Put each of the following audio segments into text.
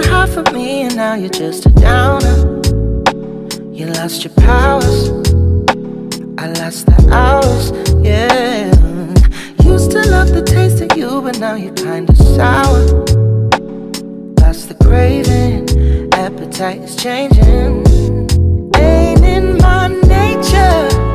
half of me and now you're just a downer. You lost your powers. I lost the hours, yeah. Used to love the taste of you, but now you're kinda sour. Lost the craving, appetite is changing. Ain't in my nature.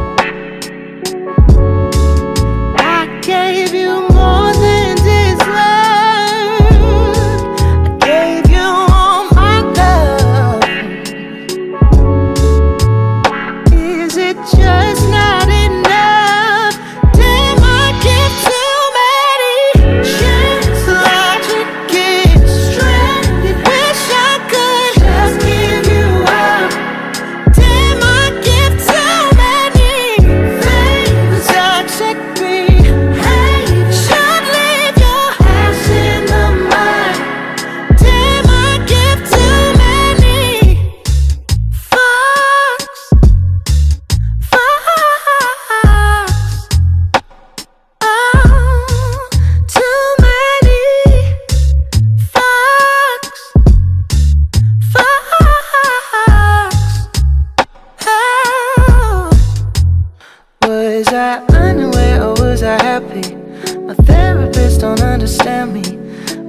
Was I unaware or was I happy? My therapist don't understand me.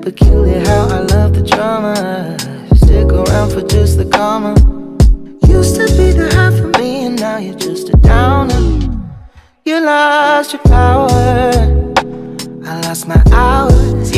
Peculiar how I love the drama. Stick around for just the karma. Used to be the half of me, and now you're just a downer. You lost your power. I lost my hours,